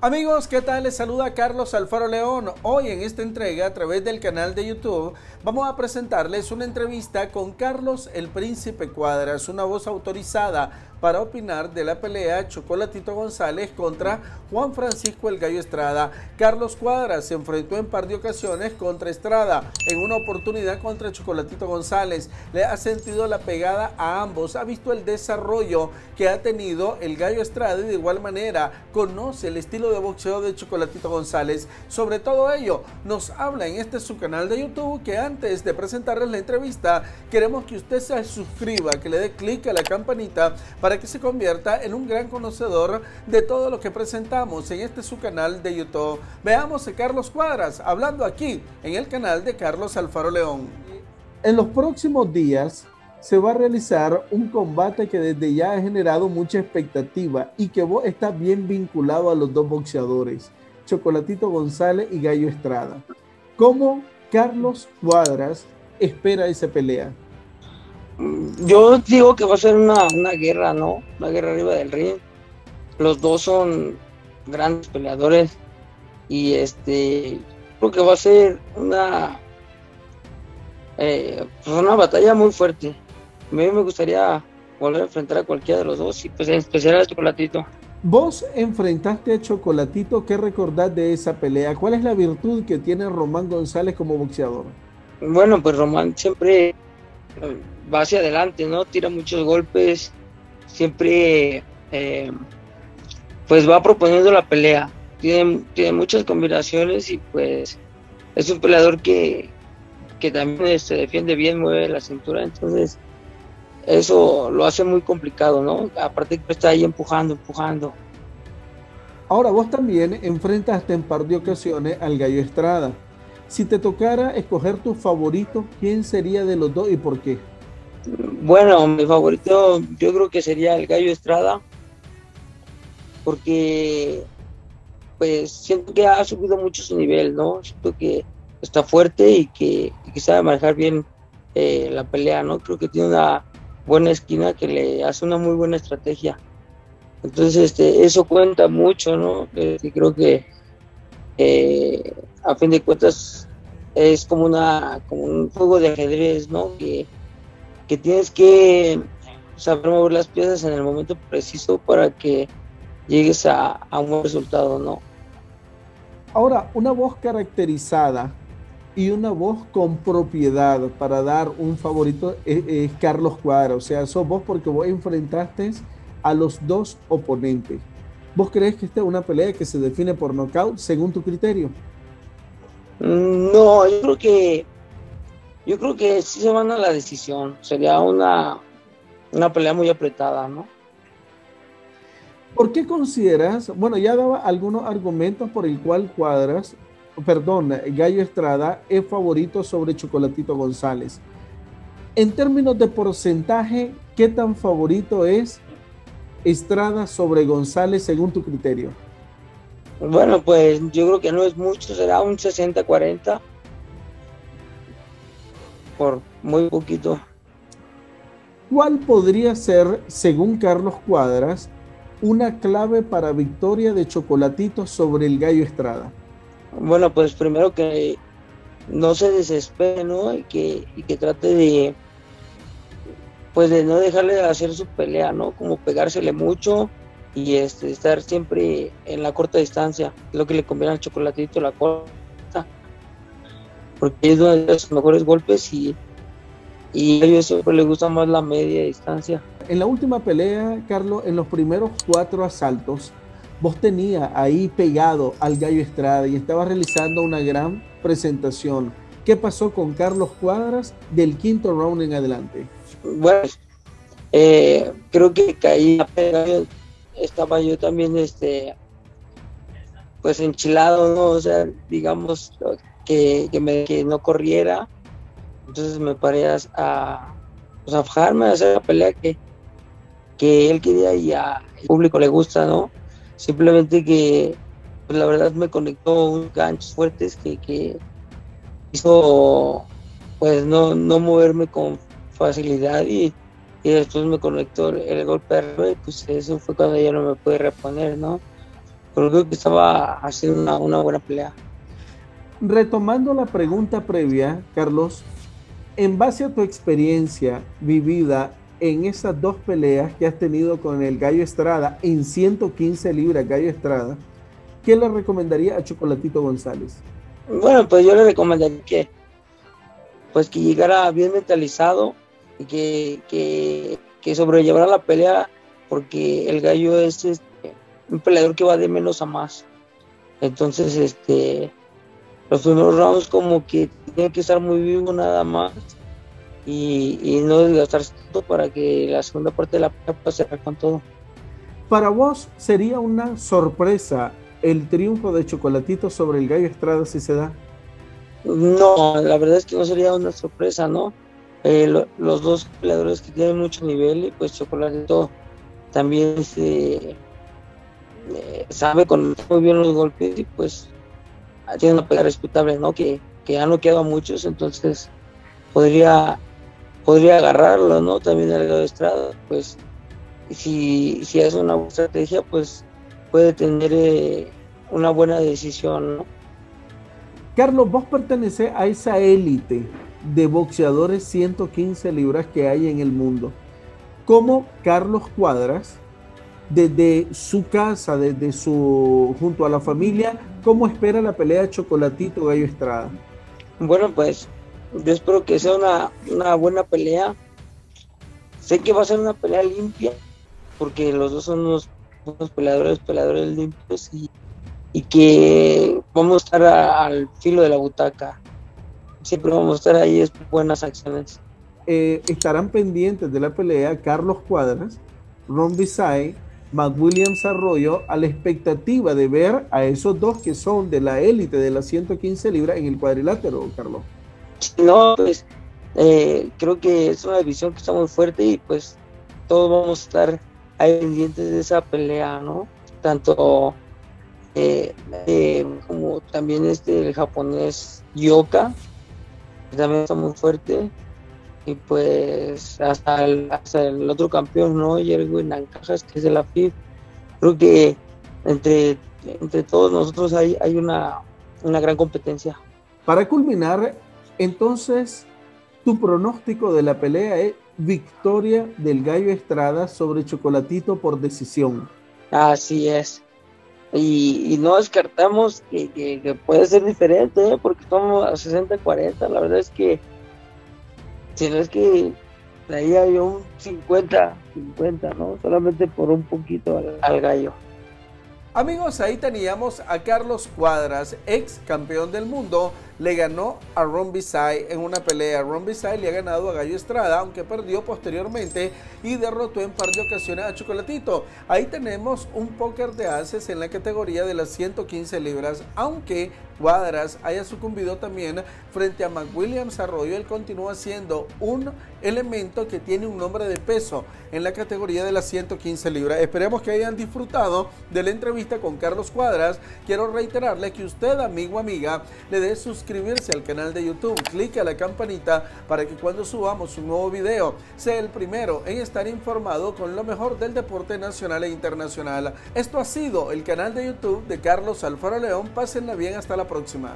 Amigos, ¿qué tal? Les saluda Carlos Alfaro León. Hoy en esta entrega a través del canal de YouTube vamos a presentarles una entrevista con Carlos el Príncipe Cuadras, una voz autorizada para opinar de la pelea Chocolatito González contra Juan Francisco El Gallo Estrada. Carlos Cuadras se enfrentó en par de ocasiones contra Estrada, en una oportunidad contra Chocolatito González. Le ha sentido la pegada a ambos, ha visto el desarrollo que ha tenido el Gallo Estrada y de igual manera conoce el estilo de boxeo de Chocolatito González. Sobre todo ello, nos habla en este su canal de YouTube que antes de presentarles la entrevista, queremos que usted se suscriba, que le dé clic a la campanita para que se convierta en un gran conocedor de todo lo que presentamos en este su canal de YouTube. Veamos a Carlos Cuadras hablando aquí en el canal de Carlos Alfaro León. En los próximos días se va a realizar un combate que desde ya ha generado mucha expectativa y que vos estás bien vinculado a los dos boxeadores, Chocolatito González y Gallo Estrada. ¿Cómo Carlos Cuadras espera esa pelea? Yo digo que va a ser una, guerra, ¿no? Una guerra arriba del ring. Los dos son grandes peleadores y este creo que va a ser una eh, pues una batalla muy fuerte. A mí me gustaría volver a enfrentar a cualquiera de los dos y pues en especial a Chocolatito. Vos enfrentaste a Chocolatito, ¿qué recordás de esa pelea? ¿Cuál es la virtud que tiene Román González como boxeador? Bueno, pues Román siempre va hacia adelante, ¿no? Tira muchos golpes, siempre eh, pues va proponiendo la pelea. Tiene, tiene muchas combinaciones y pues es un peleador que, que también se defiende bien, mueve la cintura, entonces eso lo hace muy complicado, ¿no? Aparte que está ahí empujando, empujando. Ahora vos también enfrentaste en par de ocasiones al Gallo Estrada. Si te tocara escoger tu favorito, ¿quién sería de los dos y por qué? Bueno, mi favorito yo creo que sería el Gallo Estrada, porque pues siento que ha subido mucho su nivel, ¿no? Siento que está fuerte y que, sabe manejar bien eh, la pelea, ¿no? Creo que tiene una buena esquina que le hace una muy buena estrategia. Entonces, este, eso cuenta mucho, ¿no? Eh, creo que eh, a fin de cuentas es como una como un juego de ajedrez, ¿no? Que que tienes que saber mover las piezas en el momento preciso para que llegues a, un buen resultado, ¿no? Ahora, una voz caracterizada y una voz con propiedad para dar un favorito es, Carlos Cuadra. O sea, sos vos porque vos enfrentaste a los dos oponentes. ¿Vos crees que esta es una pelea que se define por nocaut según tu criterio? Mm, no, yo creo que yo creo que sí se van a la decisión. Sería una, una pelea muy apretada, ¿no? ¿Por qué consideras, bueno, ya daba algunos argumentos por el cual Cuadras, perdón, Gallo Estrada es favorito sobre Chocolatito González? En términos de porcentaje, ¿qué tan favorito es Estrada sobre González según tu criterio? Bueno, pues yo creo que no es mucho, será un 60-40 por muy poquito. ¿Cuál podría ser, según Carlos Cuadras, una clave para victoria de Chocolatito sobre el Gallo Estrada? Bueno, pues primero que no se desespere, ¿no? Y que, y que trate de, pues de no dejarle de hacer su pelea, ¿no? Como pegársele mucho y este, estar siempre en la corta distancia, lo que le conviene al Chocolatito, la corta porque es uno de los mejores golpes y, y a ellos siempre les gusta más la media distancia. En la última pelea, Carlos, en los primeros cuatro asaltos, vos tenías ahí pegado al Gallo Estrada y estaba realizando una gran presentación. ¿Qué pasó con Carlos Cuadras del quinto round en adelante? Bueno, eh, creo que caí estaba yo también este pues enchilado, ¿no? O sea, digamos, que, que no corriera. Entonces me paré a, pues a fajarme, a hacer la pelea que, que él quería y al público le gusta, ¿no? Simplemente que pues la verdad me conectó unos ganchos fuertes que, que hizo pues no, no moverme con facilidad y, y después me conectó el, golpe de pues eso fue cuando ya no me pude reponer, ¿no? Pero creo que estaba haciendo una buena pelea. Retomando la pregunta previa, Carlos, en base a tu experiencia vivida en esas dos peleas que has tenido con el Gallo Estrada en 115 libras, Gallo Estrada, ¿qué le recomendaría a Chocolatito González? Bueno, pues yo le recomendaría que, pues que llegara bien mentalizado y que, que, que sobrellevara la pelea, porque el Gallo es este, un peleador que va de menos a más. Entonces, este, los primeros rounds como que tiene que estar muy vivo nada más y, no desgastarse todo para que la segunda parte de la pelea pueda cerrar con todo. Para vos sería una sorpresa el triunfo de Chocolatito sobre el Gallo Estrada si se da. No, la verdad es que no sería una sorpresa, ¿no? Eh, los dos peleadores que tienen mucho nivel y pues Chocolatito también se eh, sabe con muy bien los golpes y pues tiene una pelea respetable, ¿no? Que, que ha noqueado a muchos, entonces podría, podría agarrarlo, ¿no? También el de Estrada, pues si, si es una buena estrategia, pues puede tener eh, una buena decisión, ¿no? Carlos, vos perteneces a esa élite de boxeadores 115 libras que hay en el mundo. ¿Cómo Carlos Cuadras desde su casa, desde su junto a la familia, ¿cómo espera la pelea de Chocolatito Gallo Estrada? Bueno, pues yo espero que sea una, buena pelea. Sé que va a ser una pelea limpia, porque los dos son unos, peleadores, peleadores limpios y, que vamos a estar al filo de la butaca. Siempre vamos a estar ahí, es buenas acciones. Eh, estarán pendientes de la pelea Carlos Cuadras, Ron Bisay, Williams Arroyo a la expectativa de ver a esos dos que son de la élite de las 115 libras en el cuadrilátero, Carlos. No, pues eh, creo que es una división que está muy fuerte y pues todos vamos a estar ahí pendientes de esa pelea, ¿no? Tanto eh, eh, como también este el japonés Yoka, que también está muy fuerte y pues hasta el, hasta el otro campeón, ¿no? Yerwin Nancajas, que es de la FIF. Creo que entre, entre todos nosotros hay, hay una, una gran competencia. Para culminar, entonces, tu pronóstico de la pelea es victoria del Gallo Estrada sobre Chocolatito por decisión. Así es. Y, no descartamos que, que, puede ser diferente, ¿eh? porque estamos a 60-40. La verdad es que si no es que traía yo un 50, 50, ¿no? Solamente por un poquito al, gallo. Amigos, ahí teníamos a Carlos Cuadras, ex campeón del mundo, le ganó a Ron Bisay en una pelea. Ron Bisay le ha ganado a Gallo Estrada, aunque perdió posteriormente y derrotó en par de ocasiones a Chocolatito. Ahí tenemos un póker de haces en la categoría de las 115 libras, aunque Cuadras haya sucumbido también frente a McWilliams Arroyo, él continúa siendo un elemento que tiene un nombre de peso en la categoría de las 115 libras. Esperemos que hayan disfrutado de la entrevista con Carlos Cuadras. Quiero reiterarle que usted, amigo amiga, le dé suscribirse al canal de YouTube, clique a la campanita para que cuando subamos un nuevo video sea el primero en estar informado con lo mejor del deporte nacional e internacional. Esto ha sido el canal de YouTube de Carlos Alfaro León. Pásenla bien, hasta la próxima.